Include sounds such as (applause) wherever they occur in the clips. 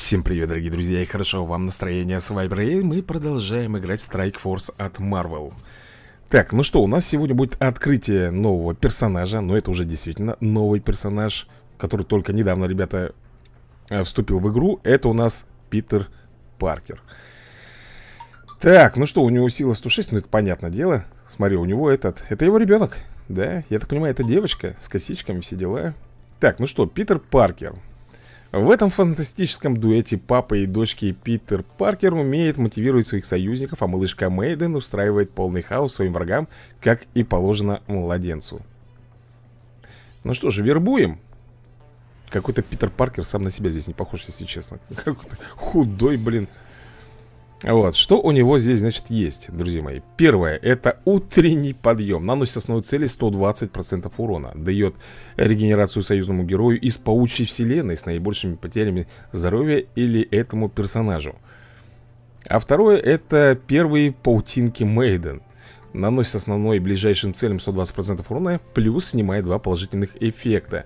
Всем привет, дорогие друзья, и хорошо вам настроение. С Вайбера И мы продолжаем играть Strike Force от Marvel. Так, ну что, у нас сегодня будет открытие нового персонажа Но это уже действительно новый персонаж Который только недавно, ребята, э, вступил в игру. Это у нас Питер Паркер. Так, ну что, у него сила 106, ну это понятное дело. Смотри, у него этот, это его ребенок Да, я так понимаю, это девочка с косичками, все дела. Так, ну что, Питер Паркер в этом фантастическом дуэте папа и дочки Питер Паркер умеет мотивировать своих союзников, а малышка Мейден устраивает полный хаос своим врагам, как и положено младенцу. Ну что же, вербуем. Какой-то Питер Паркер сам на себя здесь не похож, если честно. (laughs) Какой-то худой, блин. Вот, что у него здесь, значит, есть, друзья мои? Первое, это утренний подъем. Наносит основной цели 120% урона. Дает регенерацию союзному герою из паучьей вселенной С наибольшими потерями здоровья или этому персонажу. А второе, это первые паутинки Мейден. Наносит основной ближайшим целям 120% урона Плюс снимает два положительных эффекта.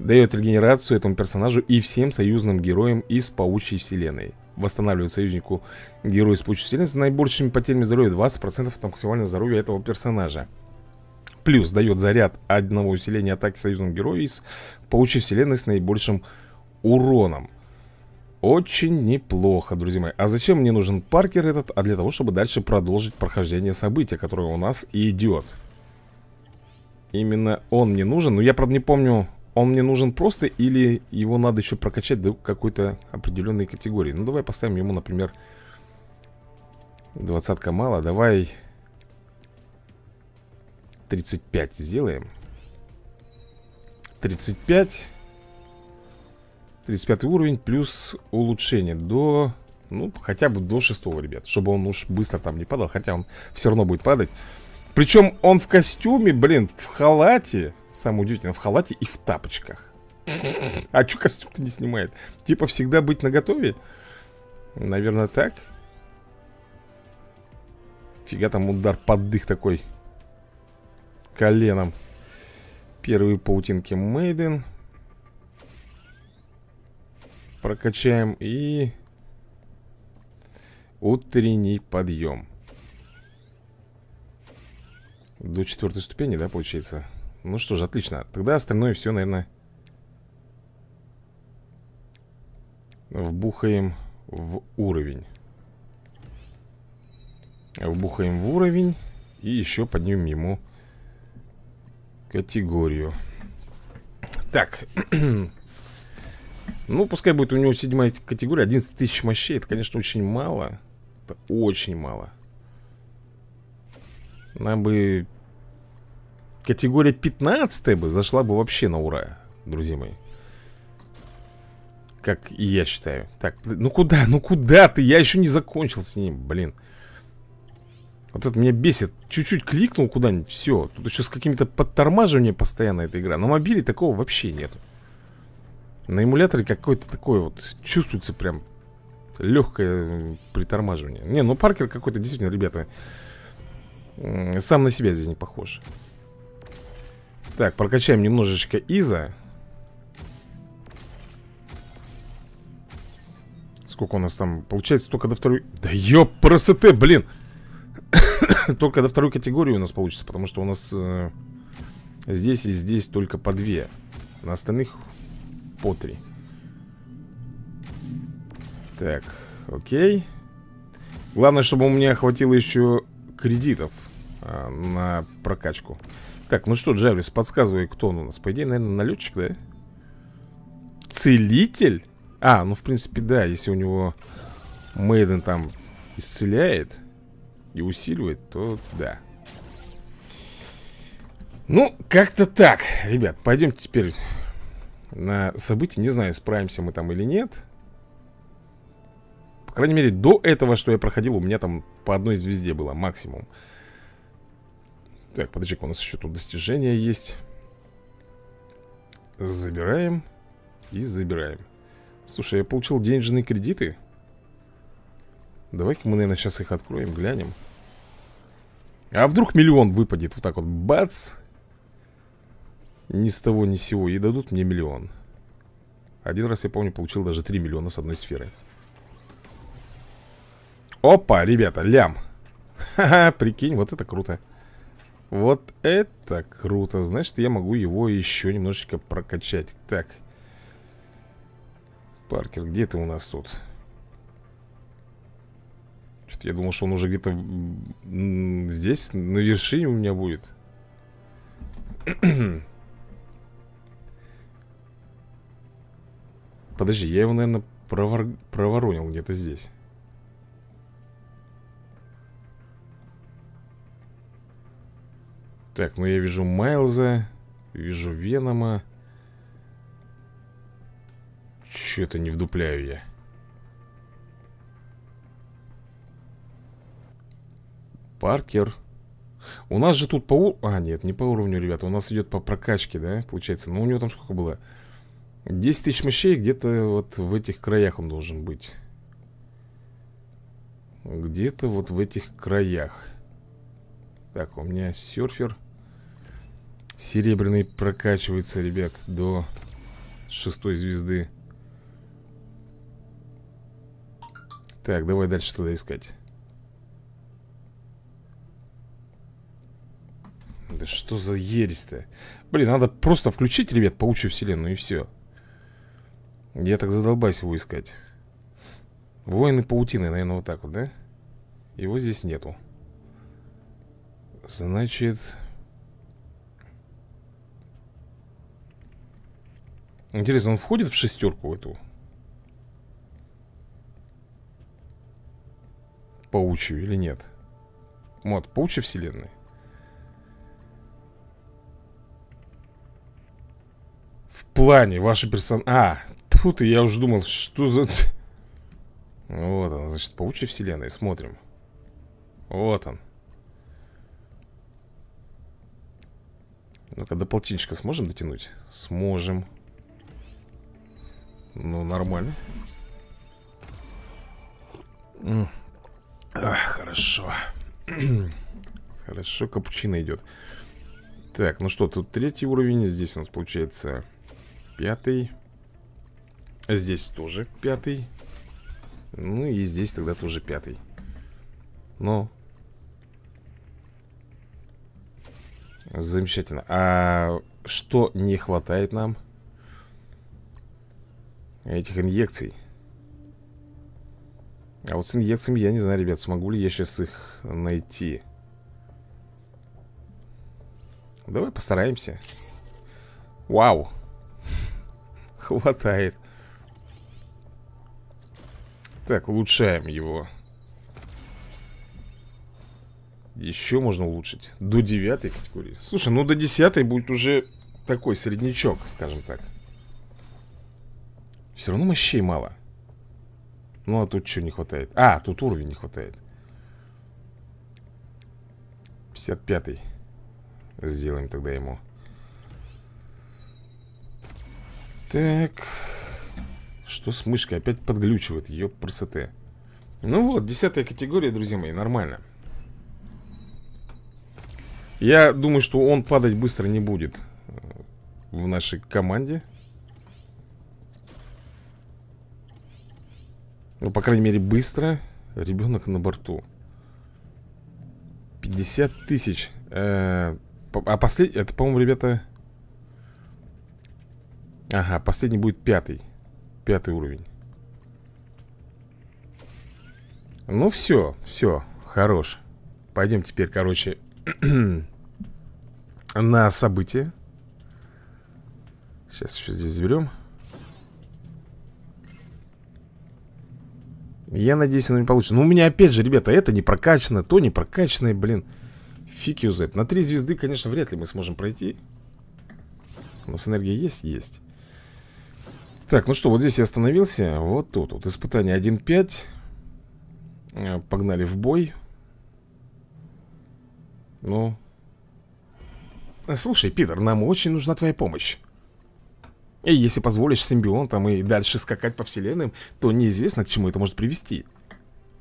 Дает регенерацию этому персонажу и всем союзным героям из паучьей вселенной восстанавливает союзнику герой с вселенной с наибольшими потерями здоровья 20% от максимального здоровья этого персонажа. Плюс дает заряд одного усиления атаки союзному герою из паучьей вселенной с наибольшим уроном. Очень неплохо, друзья мои. А зачем мне нужен Паркер этот? А для того, чтобы дальше продолжить прохождение события, которое у нас идет. Именно он мне нужен. Но я, правда, не помню, он мне нужен просто или его надо еще прокачать до какой-то определенной категории? Ну, давай поставим ему, например, двадцатка мало. Давай 35 сделаем. 35. 35 уровень плюс улучшение до... Ну, хотя бы до шестого, ребят. Чтобы он уж быстро там не падал. Хотя он все равно будет падать. Причем он в костюме, блин, в халате. Самое удивительное, в халате и в тапочках. А что костюм-то не снимает? Типа всегда быть наготове? Наверное, так. Фига там удар под дых такой. Коленом. Первые паутинки Мейден. Прокачаем и... Утренний подъем. До четвертой ступени, да, получается? Ну что ж, отлично. Тогда остальное все, наверное Вбухаем в уровень. Вбухаем в уровень И еще поднимем ему Категорию. Так. (clears throat) Ну, пускай будет у него седьмая категория. 11 тысяч мощей, это, конечно, очень мало. Это очень мало Нам бы Категория 15 бы зашла бы вообще на ура, друзья мои. Как и я считаю. Так, ну куда, ну куда ты? Я еще не закончил с ним, блин. Вот это меня бесит. Чуть-чуть кликнул куда-нибудь, все. Тут еще с какими-то подтормаживаниями постоянно эта игра. На мобиле такого вообще нет. На эмуляторе какой-то такой вот чувствуется прям легкое притормаживание. Не, ну Паркер какой-то действительно, ребята, сам на себя здесь не похож. Так, прокачаем немножечко Иза Сколько у нас там? Получается только до второй... Да ёп, красоты, блин! (coughs) только до второй категории у нас получится Потому что у нас э, здесь и здесь только по две На остальных по три Так, окей Главное, чтобы у меня хватило еще кредитов э, на прокачку. Так, ну что, Джаврис, подсказывай, кто он у нас? По идее, наверное, налетчик, да? Целитель? А, ну, в принципе, да, если у него Мейден там исцеляет И усиливает, то да. Ну, как-то так. Ребят, пойдемте теперь на события. Не знаю, справимся мы там или нет. По крайней мере, до этого, что я проходил У меня там по одной звезде было максимум так, подожди у нас еще тут достижения есть. Забираем И забираем. Слушай, я получил денежные кредиты. Давай-ка мы, наверное, сейчас их откроем, глянем. А вдруг миллион выпадет? Вот так вот, бац! Ни с того, ни с сего И дадут мне миллион. Один раз, я помню, получил даже 3 миллиона с одной сферы. Опа, ребята, лям! (laughs) Ха-ха, прикинь, вот это круто Вот это круто. Значит, я могу его еще немножечко прокачать. Так. Паркер, где ты у нас тут? Что-то я думал, что он уже где-то здесь, на вершине у меня будет. (clears throat) Подожди, я его, наверное, провор... проворонил где-то здесь Так, ну я вижу Майлза Вижу Венома. Че-то не вдупляю я? Паркер. У нас же тут по уровню... А, нет, не по уровню, ребята У нас идет по прокачке, да, получается? Ну, у него там сколько было? 10 тысяч мощей где-то вот в этих краях он должен быть. Где-то вот в этих краях. Так, у меня серфер Серебряный прокачивается, ребят, до шестой звезды. Так, давай дальше туда искать. Да что за ересь-то? Блин, надо просто включить, ребят, паучью вселенную и все. Я так задолбаюсь его искать. Воины паутины, наверное, вот так вот, да? Его здесь нету. Значит, Интересно, он входит в шестерку эту? Паучью или нет? Мод, паучья вселенная? В плане ваши персон... А, тут я уже думал, что за... (laughs) Вот он, значит, паучья вселенная. Смотрим. Вот он. Ну-ка, до полтинничка сможем дотянуть? Сможем. Ну, нормально. Ах, хорошо. (clears throat) Хорошо, капучино идет. Так, ну что, тут третий уровень. Здесь у нас получается пятый. Здесь тоже пятый. Ну и здесь тогда тоже пятый. Но... Замечательно. А что не хватает нам? Этих инъекций. А вот с инъекциями я не знаю, ребят Смогу ли я сейчас их найти. Давай постараемся. Вау! (laughs) Хватает. Так, улучшаем его. Еще можно улучшить? До девятой категории? Слушай, ну до десятой будет уже такой среднячок, скажем так все равно мощей мало. Ну а тут что не хватает? А, тут уровень не хватает. 55-й Сделаем тогда ему. Так. Что с мышкой? Опять подглючивает. Ее красоты. Ну вот, десятая категория, друзья мои, нормально. Я думаю, что он падать быстро не будет В нашей команде Ну, по крайней мере, быстро Ребенок на борту. 50 тысяч. Э, А последний, это, по-моему, ребята Ага, последний будет пятый. Пятый уровень. Ну, все, все, хорош. Пойдем теперь, короче (clears throat) На событие Сейчас еще здесь заберем Я надеюсь, оно не получится. Но у меня опять же, ребята, это не прокачано, то не прокачанное, блин. Фиг юзает. На три звезды, конечно, вряд ли мы сможем пройти. У нас энергия есть? Есть. Так, ну что, вот здесь я остановился. Вот тут. Вот испытание 1.5. Э, погнали в бой. Ну. Слушай, Питер, нам очень нужна твоя помощь. И если позволишь симбионтам и дальше скакать по вселенным, то неизвестно, к чему это может привести.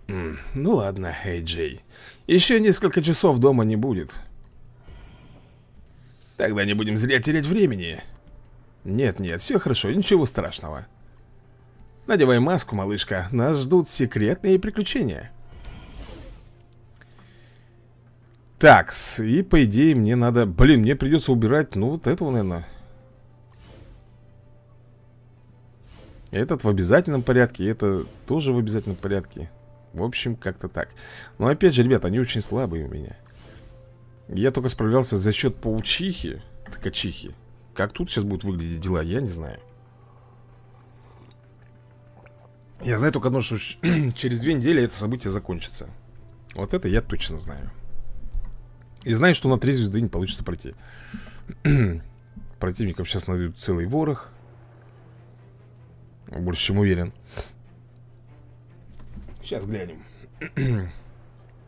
Ну ладно, эй, Джей. Еще несколько часов дома не будет. Тогда не будем зря терять времени. Нет-нет, все хорошо, ничего страшного. Надевай маску, малышка Нас ждут секретные приключения Так, и по идее мне надо... Блин, мне придется убирать, ну вот этого, наверное Этот в обязательном порядке, это тоже в обязательном порядке. В общем, как-то так. Но опять же, ребят, они очень слабые у меня. Я только справлялся за счет паучихи Ткачихи. Как тут сейчас будут выглядеть дела, я не знаю. Я знаю только одно, что (clears throat) через две недели это событие закончится. Вот это я точно знаю. И знаю, что на три звезды не получится пройти. (clears throat) Противников сейчас найдут целый ворох больше чем уверен Сейчас глянем (clears throat)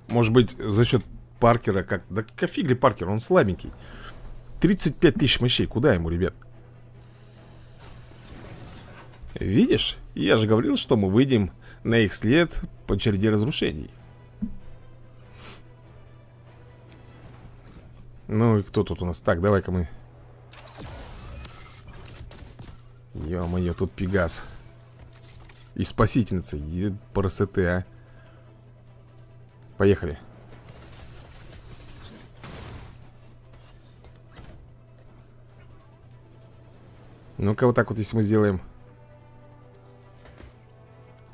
Может быть за счет Паркера как... Да кофигли Паркер, он слабенький 35 тысяч мощей, куда ему, ребят? Видишь, я же говорил, что мы выйдем на их след по череде разрушений Ну и кто тут у нас? Так, давай-ка мы Ё-моё, тут Пегас. И спасительница Е красоты, а. Поехали. Ну-ка вот так вот, если мы сделаем.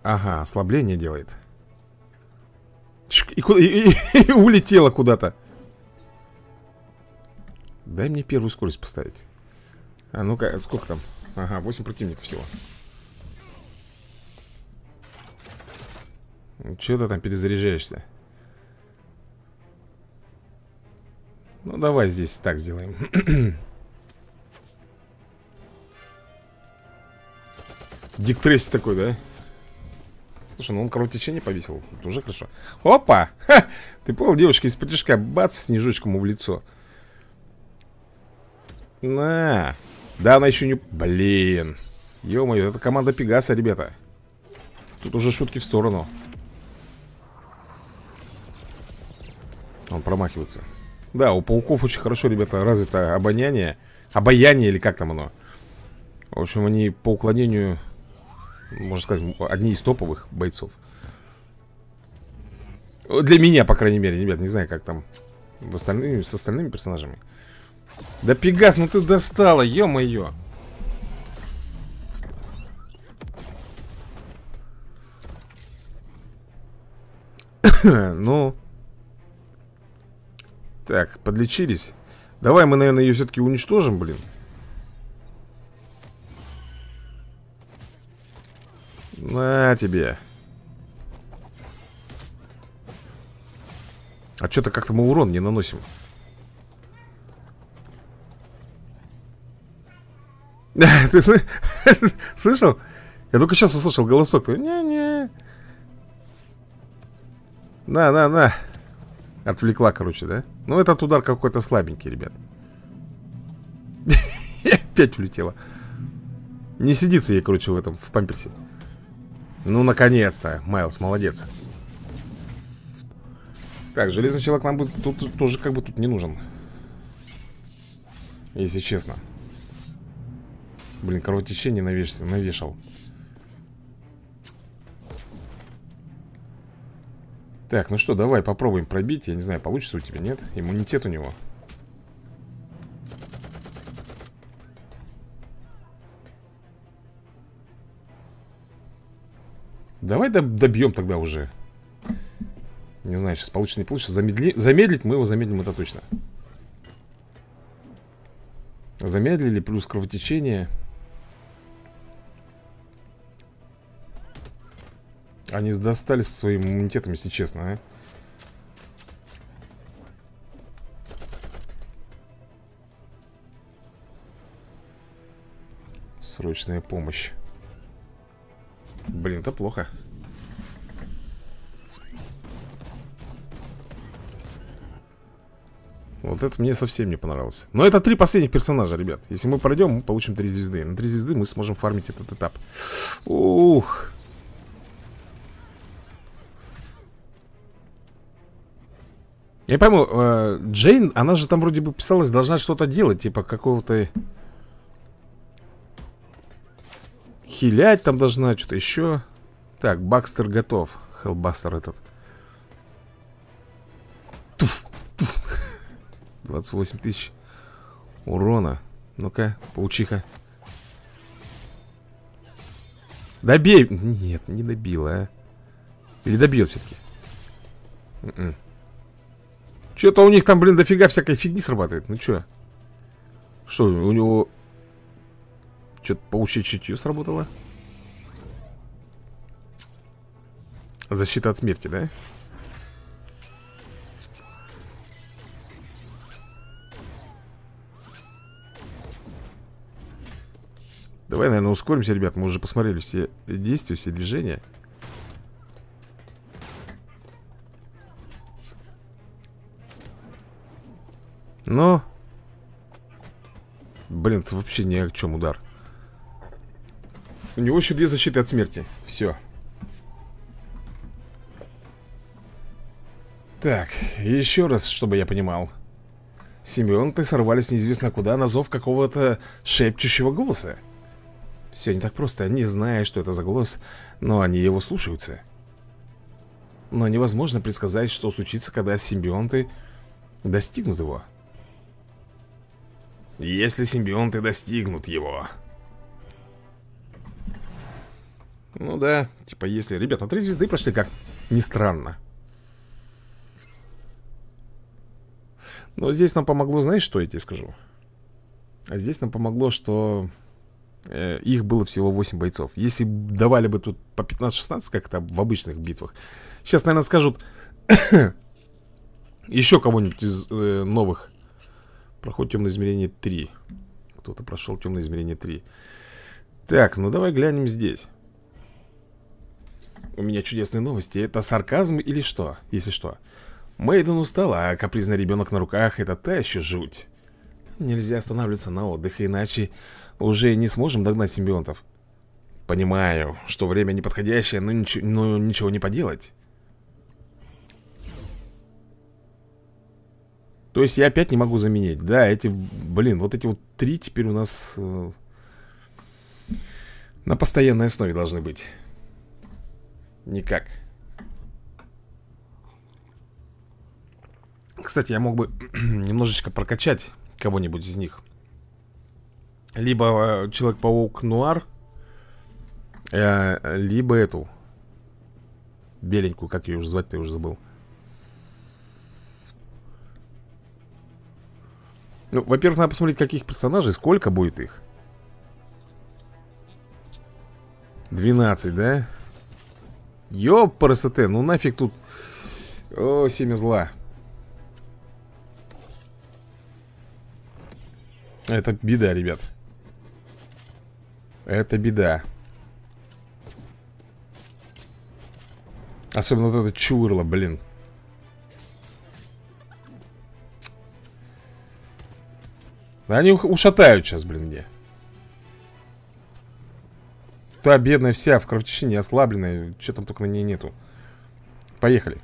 Ага, ослабление делает. И, и, и, (laughs) и улетела куда-то. Дай мне первую скорость поставить. А ну-ка, сколько там? Ага, 8 противников всего ну, Че ты там перезаряжаешься? Ну, давай здесь так сделаем (clears throat) Дик такой, да? Слушай, ну он кровотечение повесил Это уже хорошо Опа! (laughs) Ха! Ты понял, девушка из притяжка Бац, снежочком в лицо На! Да, она еще не... Блин. Ё-моё, это команда Пегаса, ребята. Тут уже шутки в сторону. Он промахивается. Да, у пауков очень хорошо, ребята, развито обоняние. Обаяние или как там оно. В общем, они по уклонению, можно сказать, одни из топовых бойцов. Для меня, по крайней мере, ребят, не знаю, как там в остальными, с остальными персонажами. Да Пегас, ну ты достала, ё-моё. (coughs) Ну. Так, подлечились. Давай мы, наверное, ее все-таки уничтожим, блин. На тебе. А что-то как-то мы урон не наносим (laughs) Ты (laughs) слышал? Я только сейчас услышал голосок. Не-не. На, на, на. Отвлекла, короче, да? Ну, этот удар какой-то слабенький, ребят. (laughs) Опять улетела. Не сидится ей, короче, в этом, в памперсе. Ну, наконец-то. Майлз, молодец. Так, железный человек нам будет тут тоже как бы тут не нужен. Если честно. Блин, кровотечение навеш... навешал. Так, ну что, давай попробуем пробить. Я не знаю, получится у тебя, нет? Иммунитет у него. Давай добьем тогда уже. Не знаю, сейчас получится, не получится. Замедли... Замедлить мы его замедлим, это точно. Замедлили, плюс кровотечение Они достали со своим иммунитетом, если честно, а? Срочная помощь. Блин, это плохо. Вот это мне совсем не понравилось. Но это три последних персонажа, ребят. Если мы пройдем, мы получим три звезды. На три звезды мы сможем фармить этот этап. Ух. Я пойму, э, Джейн, она же там вроде бы писалась, должна что-то делать, типа какого-то... хилять там должна, что-то еще. Так, Бакстер готов. Хелбастер этот. Туф, туф. (laughs) 28 тысяч урона. Ну-ка, паучиха. Добей! Нет, не добила, а. Или добьет все-таки? Что-то у них там, блин, дофига всякой фигни срабатывает. Ну что? Что, у него... Что-то паучье чутье сработало? Защита от смерти, да? Давай, наверное, ускоримся, ребят Мы уже посмотрели все действия, все движения Но Блин, это вообще ни о чем удар. У него еще две защиты от смерти. Все Так, еще раз, чтобы я понимал. Симеон-ты сорвались неизвестно куда на зов какого-то шепчущего голоса. Все не так просто, не зная, что это за голос, но они его слушаются. Но невозможно предсказать, что случится, когда симбионты достигнут его. Если симбионты достигнут его. Ну да, типа если... Ребята, три звезды прошли, как ни странно. Но здесь нам помогло, знаешь, что я тебе скажу? А здесь нам помогло, что Э, их было всего 8 бойцов. Если давали бы тут по 15-16, как это в обычных битвах, сейчас, наверное, скажут (coughs) еще кого-нибудь из э, новых. Проход темное измерение 3. Кто-то прошел темное измерение 3. Так, ну давай глянем здесь. У меня чудесные новости. Это сарказм или что? Если что. Мейден устала, а капризный ребенок на руках это та еще жуть. Нельзя останавливаться на отдых, иначе уже не сможем догнать симбионтов. Понимаю, что время неподходящее, но, нич но ничего не поделать. То есть я опять не могу заменить. Да, эти, блин, вот эти вот три теперь у нас э, на постоянной основе должны быть. Никак. Кстати, я мог бы (clears throat) немножечко прокачать кого-нибудь из них. Либо э, Человек-паук Нуар э, Либо эту Беленькую, как ее уже звать, ты уже забыл Ну, во-первых, надо посмотреть, каких персонажей, сколько будет их 12, да? Ёпарасоте, ну нафиг тут О, семя зла Это беда, ребят это беда. Особенно вот это чурло, блин. Они ушатают сейчас, блин, мне. Та бедная вся в кровотечении ослабленная. Что там только на ней нету. Поехали.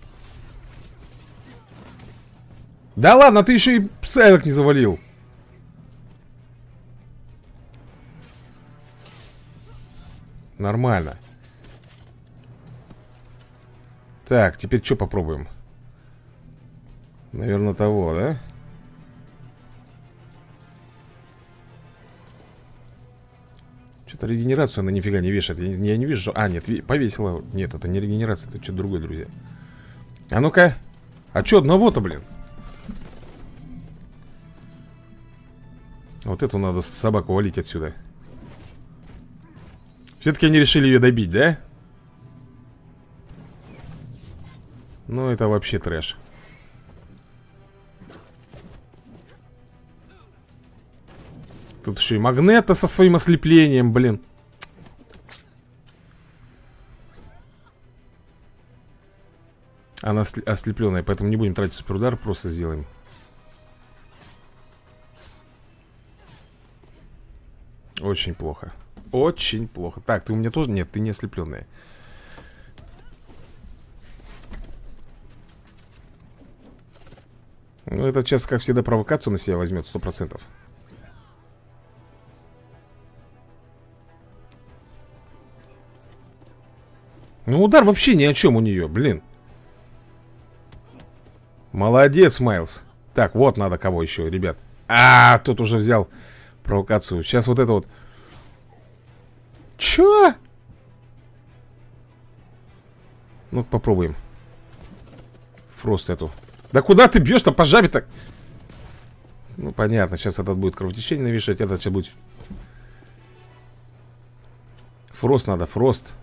Да ладно, ты еще и псайлок не завалил. Нормально. Так, теперь что попробуем? Наверное, того, да? Что-то регенерацию она нифига не вешает. Я, я не вижу. А, нет, повесила. Нет, это не регенерация, это что-то другое, друзья. А ну-ка. А что одного-то, блин? Вот эту надо собаку валить отсюда. Все-таки они решили ее добить, да? Ну, это вообще трэш. Тут еще и магнета со своим ослеплением, блин. Она ослепленная, поэтому не будем тратить суперудар, просто сделаем. Очень плохо. Очень плохо. Так, ты у меня тоже... Нет, ты не ослепленная. Ну, это сейчас, как всегда, провокацию на себя возьмет, сто процентов. Ну, удар вообще ни о чем у нее, блин. Молодец, Майлз. Так, вот надо кого еще, ребят. А, тут уже взял провокацию. Сейчас вот это вот. Чё? Ну, попробуем. Фрост эту. Да куда ты бьешь-то по жабе-то? Ну, понятно, сейчас этот будет кровотечение навешивать, этот сейчас будет... Фрост надо, фрост.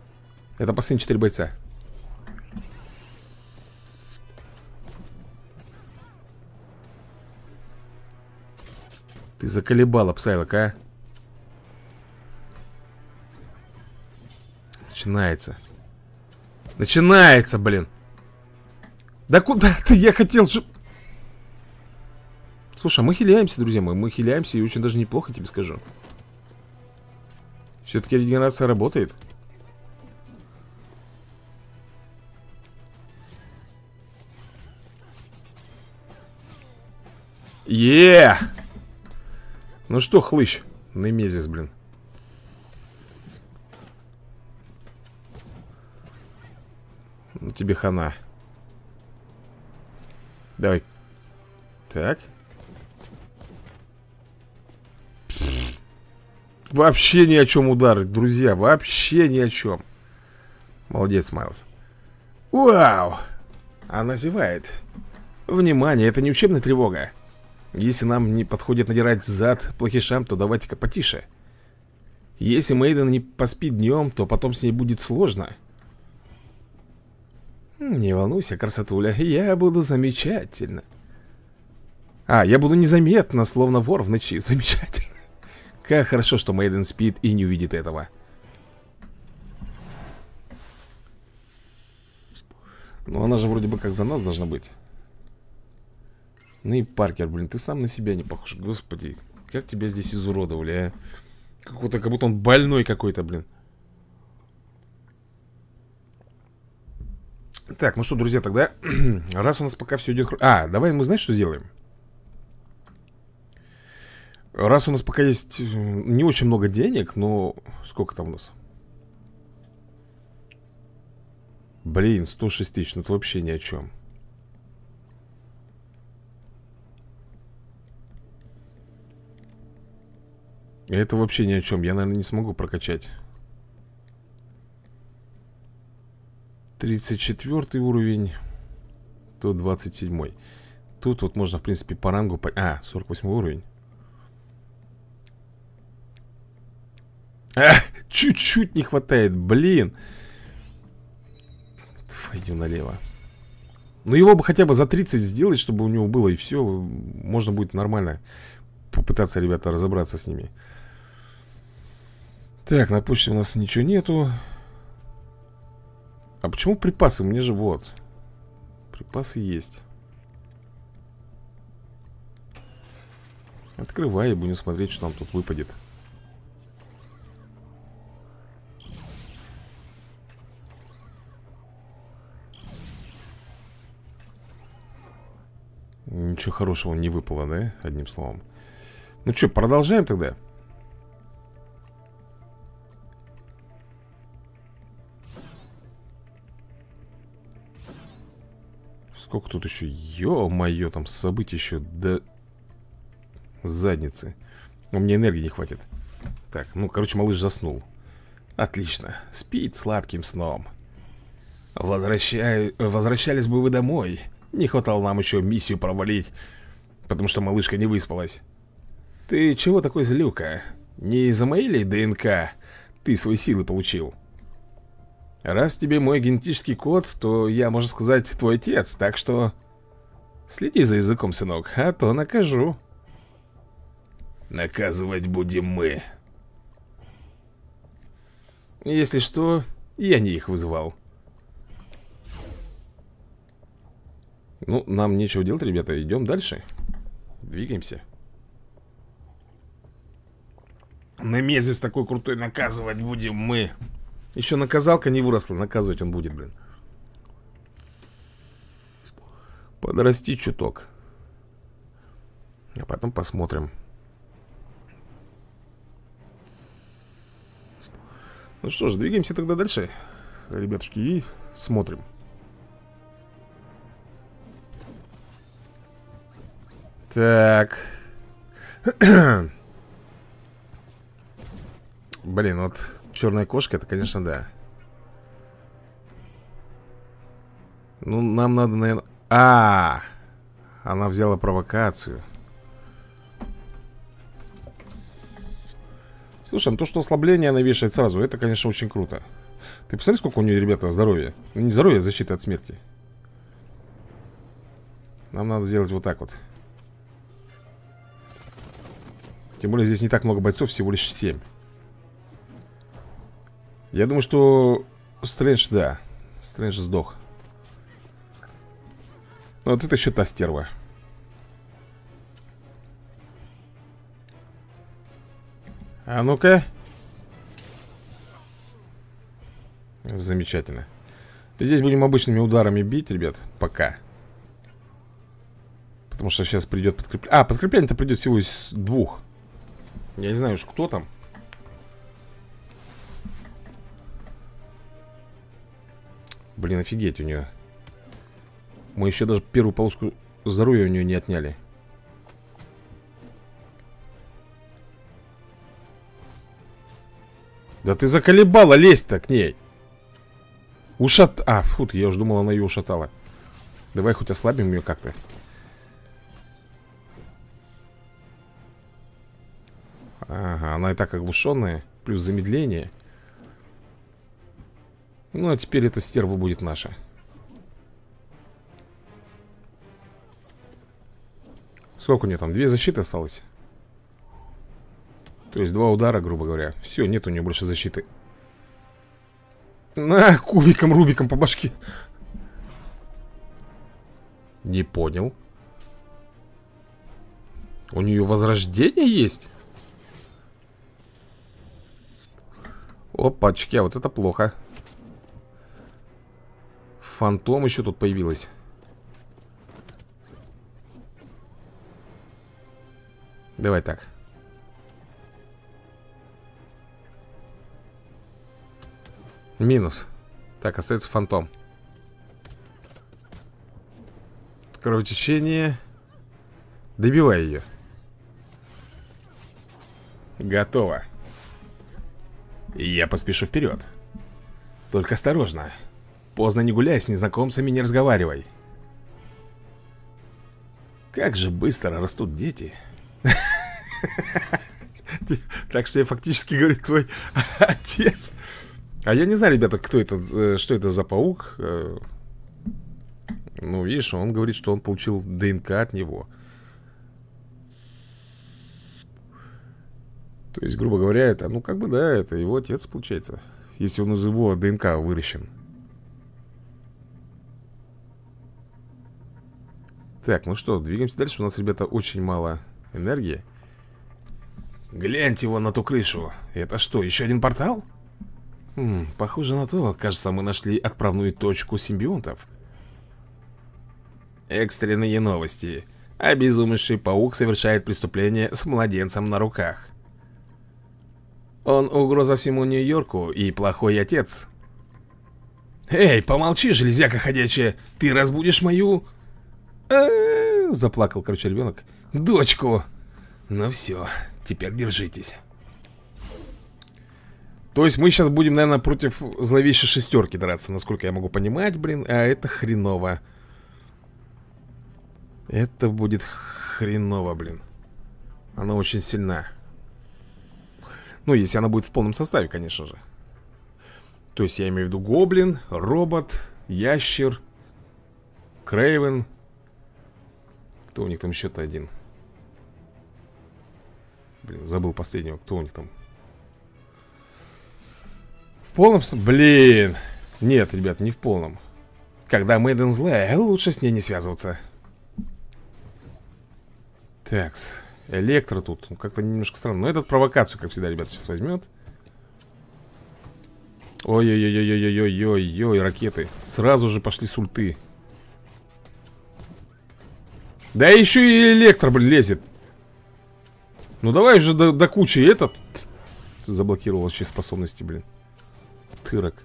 Это последние четыре бойца. Ты заколебала, Псайлок, а? Начинается. Начинается, блин. Да куда ты? Я хотел же... Слушай, а мы хиляемся, друзья мои. Мы хиляемся и очень даже неплохо, тебе скажу. Все-таки регенерация работает. Е! Ну что, хлыщ? Немезис, блин. Ну тебе хана. Давай. Так. Вообще ни о чем удары, друзья. Вообще ни о чем. Молодец, Майлз. Вау! Она зевает. Внимание, это не учебная тревога. Если нам не подходит надирать зад плохишам, то давайте-ка потише. Если Мейден не поспит днем, то потом с ней будет сложно. Не волнуйся, красотуля, я буду замечательно. А, я буду незаметно, словно вор в ночи. (laughs) Замечательно. Как хорошо, что Мейден спит и не увидит этого. Ну, она же вроде бы как за нас должна быть. Ну и Паркер, блин, ты сам на себя не похож. Господи, как тебя здесь изуродовали, а? Какой-то, как будто он больной какой-то, блин. Так, ну что, друзья, тогда (clears throat) Раз у нас пока все идет... А, давай мы, знаешь, что сделаем? Раз у нас пока есть э, не очень много денег, но... Сколько там у нас? Блин, 106 тысяч, ну это вообще ни о чем Это вообще ни о чем. Я, наверное, не смогу прокачать. 34 уровень. Тут 27. Тут вот можно, в принципе, по рангу... По... А, 48 уровень. А, (laughs) чуть-чуть не хватает, блин. Твою налево. Ну его бы хотя бы за 30 сделать, чтобы у него было и все. Можно будет нормально попытаться, ребята, разобраться с ними. Так, на почте у нас ничего нету. А почему припасы? Мне же вот. Припасы есть. Открывай будем смотреть, что там тут выпадет. Ничего хорошего не выпало, да? Одним словом. Ну что, продолжаем тогда? Сколько тут еще? Ё-моё, там событий еще до задницы. У меня энергии не хватит. Так, ну, короче, малыш заснул. Отлично. Спит сладким сном. Возвращай... Возвращались бы вы домой. Не хватало нам еще миссию провалить, потому что малышка не выспалась. Ты чего такой злюка? Не из-за моей ли ДНК ты свои силы получил? Раз тебе мой генетический код, то я, можно сказать, твой отец, так что... Следи за языком, сынок, а то накажу. Наказывать будем мы. Если что, я не их вызывал. Ну, нам нечего делать, ребята, идем дальше. Двигаемся. На Немезис такой крутой наказывать будем мы. Еще наказалка не выросла, наказывать он будет, блин. Подрасти чуток. А потом посмотрим. Ну что ж, двигаемся тогда дальше. ребятушки, и смотрим. Так. (clears throat) Блин, вот черная кошка, это, конечно, да. Ну, нам надо, наверное... А, -а, а, она взяла провокацию. Слушай, ну то, что ослабление она вешает сразу, это, конечно, очень круто. Ты посмотри, сколько у нее, ребята, здоровья. Ну, не здоровья, а защита от смерти. Нам надо сделать вот так вот. Тем более здесь не так много бойцов, всего лишь 7. Я думаю, что Стрэндж, да. Стрэндж сдох. Но вот это еще та стерва. А ну-ка. Замечательно. Здесь будем обычными ударами бить, ребят, пока. Потому что сейчас придет подкрепление. А, подкрепление-то придет всего из двух. Я не знаю уж, кто там. Блин, офигеть у нее. Мы еще даже первую полоску здоровья у нее не отняли. Да ты заколебала лезть-то к ней Ушат... А, фу, я уже думал, она ее ушатала Давай хоть ослабим ее как-то Ага, она и так оглушенная Плюс замедление Ну, а теперь эта стерва будет наша Сколько у нее там? Две защиты осталось? То есть два удара, грубо говоря Все, нет у нее больше защиты На, кубиком, рубиком по башке Не понял У нее возрождение есть? Опачки, а вот это плохо Фантом еще тут появилась. Давай так. Минус. Так, остается фантом. Кровотечение. Добивай ее Готово. Я поспешу вперед Только осторожно Поздно не гуляй с незнакомцами, не разговаривай Как же быстро растут дети (laughs) Так что я фактически, говорит, твой (laughs) отец а я не знаю, ребята, кто это, э, что это за паук. Э, ну, видишь, он говорит, что он получил ДНК от него. То есть, грубо говоря, это, ну, как бы, да, это его отец, получается. Если он из его ДНК выращен. Так, ну что, двигаемся дальше. У нас, ребята, очень мало энергии. Гляньте его на ту крышу. Это что, еще один портал? Хм, похоже на то, кажется, мы нашли отправную точку симбионтов. Экстренные новости. Обезумевший паук совершает преступление с младенцем на руках. Он угроза всему Нью-Йорку и плохой отец. Эй, помолчи, железяка ходячая, ты разбудишь мою... Заплакал, короче, ребенок. Дочку. Ну все, теперь держитесь. То есть мы сейчас будем, наверное, против зловещей шестерки драться, насколько я могу понимать, блин. А это хреново. Это будет хреново, блин. Она очень сильна. Ну, если она будет в полном составе, конечно же. То есть я имею в виду гоблин, робот, ящер, крейвен. Кто у них там еще-то один? Блин, забыл последнего. Кто у них там? В полном... Блин. Нет, ребят, не в полном. Когда Мэйден злая, лучше с ней не связываться. Такс. Электро тут. Ну, как-то немножко странно. Но этот провокацию, как всегда, ребят, сейчас возьмет. Ой-ой-ой-ой-ой-ой-ой-ой, ракеты. Сразу же пошли с. Да еще и электро, блин, лезет. Ну давай уже до, до кучи этот. Заблокировал вообще способности, блин. Тырок.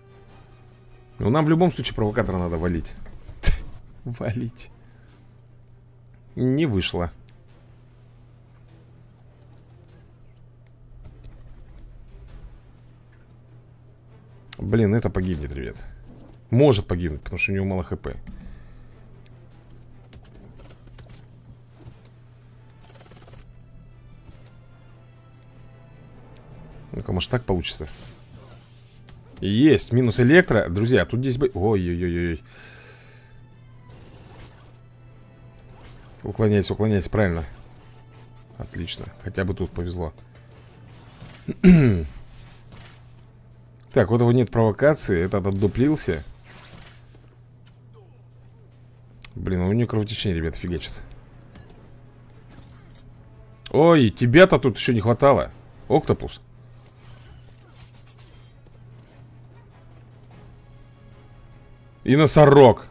Ну, нам в любом случае провокатора надо валить. (laughs) Валить. Не вышло. Блин, это погибнет, ребят. Может погибнуть, потому что у него мало хп. Ну-ка, может так получится? Есть, минус электро. Друзья, тут здесь бы... Ой-ой-ой-ой Уклоняйтесь, уклоняйтесь, правильно. Отлично, хотя бы тут повезло. (clears throat) Так, вот его нет провокации Этот отдуплился. Блин, у него кровотечение, ребята, фигачит. Ой, тебя-то тут еще не хватало. Октопус И носорог.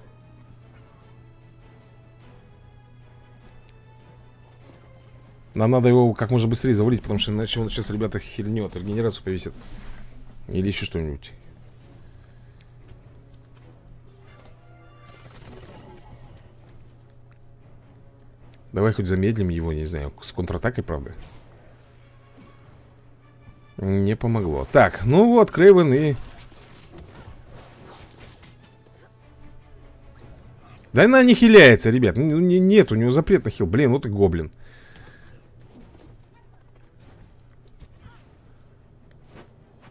Нам надо его как можно быстрее завалить Потому что иначе он сейчас, ребята, хильнет Регенерацию повесит. Или еще что-нибудь. Давай хоть замедлим его, не знаю С контратакой, правда. Не помогло. Так, ну вот, Крейвен и Да она не хиляется, ребят. Ну, Нет у него запрет на хил. Блин, вот и гоблин.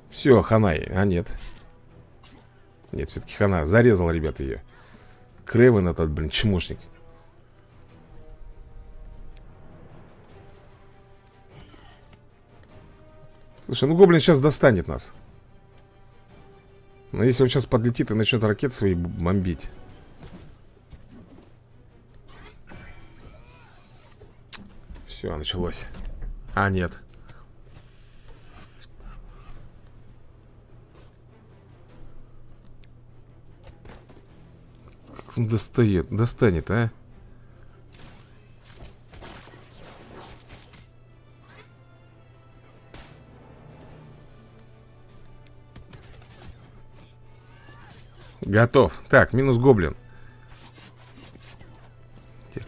Все, хана А нет. Нет, все-таки хана. Зарезал, ребят, ее Кревен этот, блин, чмошник. Слушай, ну гоблин сейчас достанет нас. Но если он сейчас подлетит и начнет ракеты свои бомбить Все, началось А, нет достает, достанет, а? Готов. Так, минус гоблин.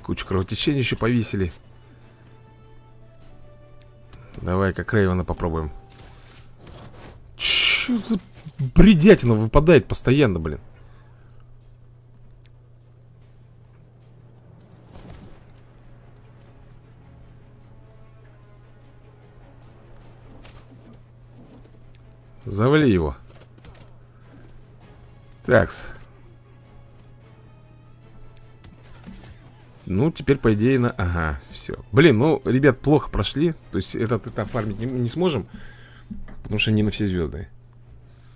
Кучу кровотечения еще повесили. Давай-ка Крейвена попробуем. Чё за бредятина выпадает постоянно, блин. Завали его. Такс. Ну, теперь, по идее, на... Ага, все Блин, ну, ребят, плохо прошли. То есть этот этап фармить не, не сможем Потому что не на все звезды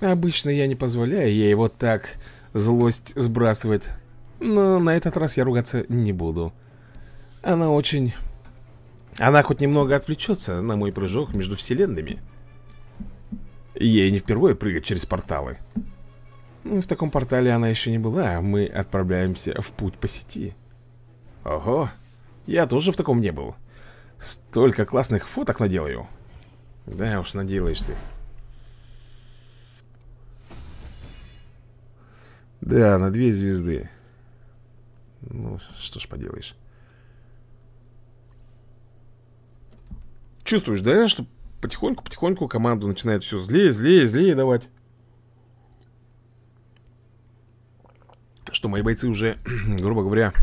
Обычно я не позволяю ей вот так злость сбрасывать. Но на этот раз я ругаться не буду. Она очень... Она хоть немного отвлечется на мой прыжок между вселенными. Ей не впервые прыгать через порталы. В таком портале она еще не была Мы отправляемся в путь по сети Ого, я тоже в таком не был. Столько классных фоток наделаю. Да уж, наделаешь ты. Да, на две звезды. Ну, что ж поделаешь. Чувствуешь, да, что потихоньку-потихоньку команду начинает все злее, злее, злее давать? Что мои бойцы уже, (clears throat) грубо говоря,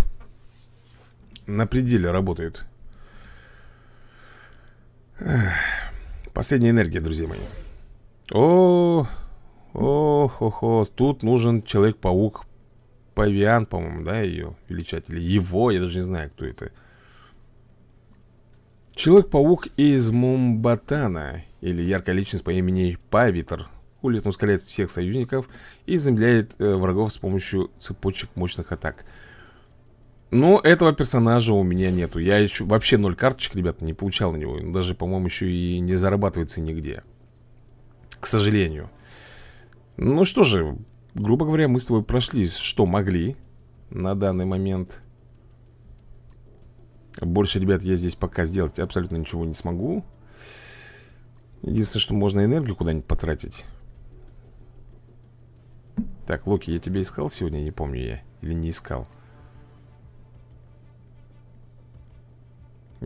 на пределе работают. Последняя энергия, друзья мои. О, о, хо, хо. Тут нужен Человек-паук. Павиан, по-моему, да, ее величать Или его, я даже не знаю, кто это. Человек-паук из Мумбатана. Или яркая личность по имени Павитер. Улетно ускоряет всех союзников И замедляет э, врагов с помощью цепочек мощных атак но этого персонажа у меня нету. Я еще вообще ноль карточек, ребята, не получал на него. Даже, по-моему, еще и не зарабатывается нигде. К сожалению. Ну что же, грубо говоря, мы с тобой прошли, что могли На данный момент. Больше, ребят, я здесь пока сделать абсолютно ничего не смогу. Единственное, что можно энергию куда-нибудь потратить. Так, Локи, я тебя искал сегодня, не помню я Или не искал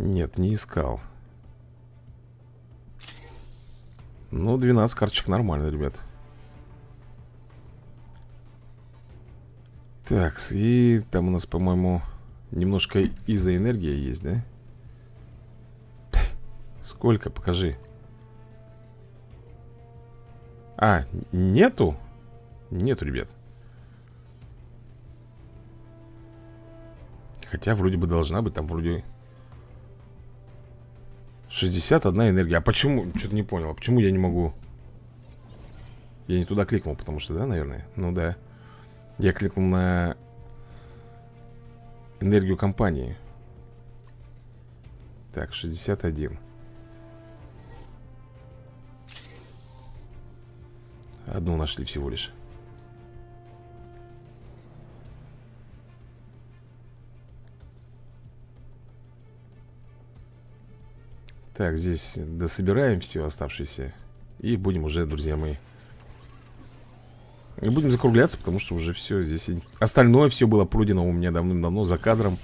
Нет, не искал Ну, 12 карточек нормально, ребят Так, и там у нас, по-моему, немножко изоэнергия есть, да? Сколько? Покажи А, нету? Нету, ребят Хотя вроде бы должна быть Там вроде 61 энергия. А почему? Что-то не понял. А Почему я не могу? Я не туда кликнул Потому что, да, наверное? Ну да. Я кликнул на Энергию компании. Так, 61 Одну нашли всего лишь Так, здесь дособираем все оставшееся И будем уже, друзья мои. И будем закругляться, потому что уже все здесь Остальное все было пройдено у меня давным-давно за кадром.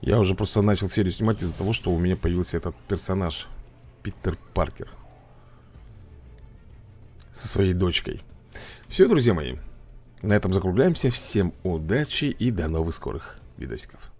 Я уже просто начал серию снимать из-за того, что у меня появился этот персонаж Питер Паркер Со своей дочкой. Все, друзья мои На этом закругляемся. Всем удачи и до новых скорых видосиков